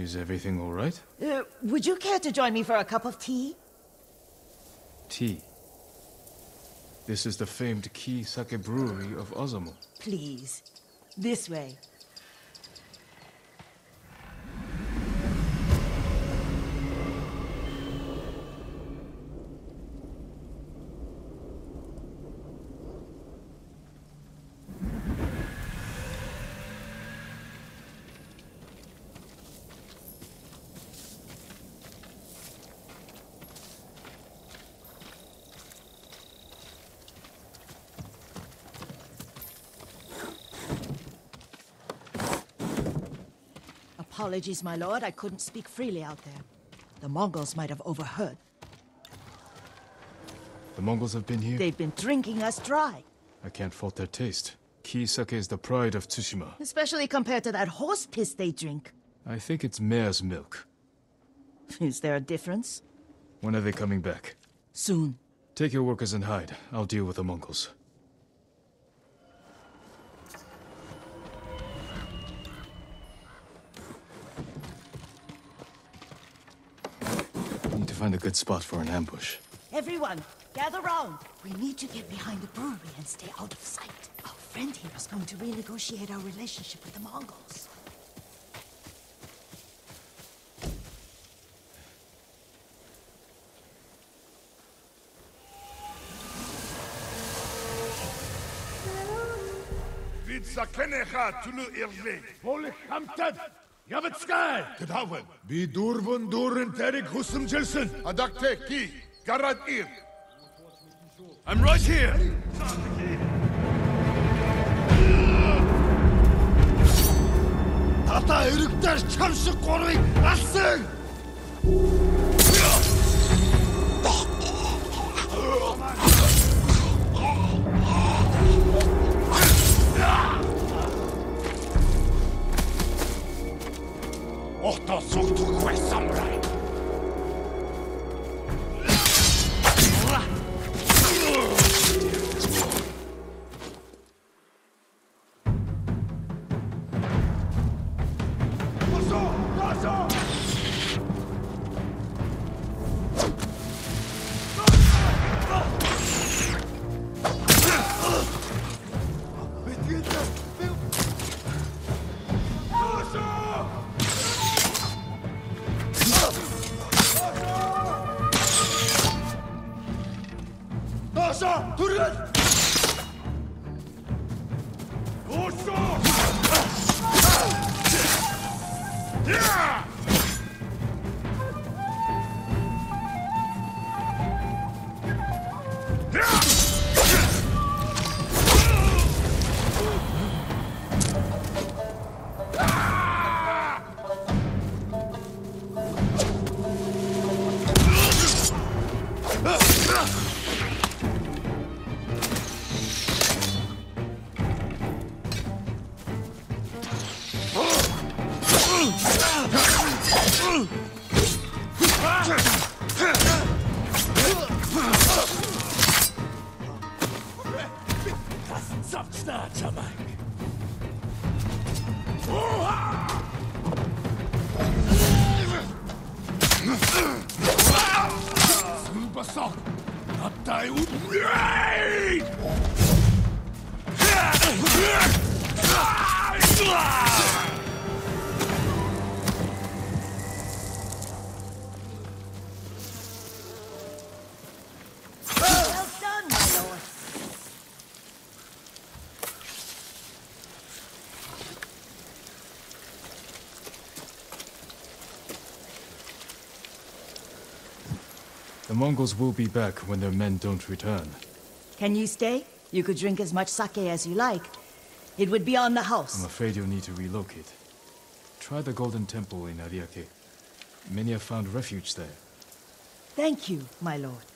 Is everything all right? Uh, would you care to join me for a cup of tea? Tea. This is the famed Ki Sake Brewery of Ozumu. Please. This way. Apologies, my lord. I couldn't speak freely out there. The Mongols might have overheard. The Mongols have been here? They've been drinking us dry. I can't fault their taste. Ki Sake is the pride of Tsushima. Especially compared to that horse piss they drink. I think it's mare's milk. Is there a difference? When are they coming back? Soon. Take your workers and hide. I'll deal with the Mongols. find a good spot for an ambush. Everyone, gather round. We need to get behind the brewery and stay out of sight. Our friend here is going to renegotiate our relationship with the Mongols. Vid tulu irle. Holy hamtad. Javitskaya! Tedavin! Bidurvun durin terik husum jilsen! Adakte ki! Garad ir! I'm right here! Tata ürükler çarşı koruy alsın! Oh, 走走 Durun! Ah! The Mongols will be back when their men don't return. Can you stay? You could drink as much sake as you like. It would be on the house. I'm afraid you'll need to relocate. Try the Golden Temple in Ariake. Many have found refuge there. Thank you, my lord.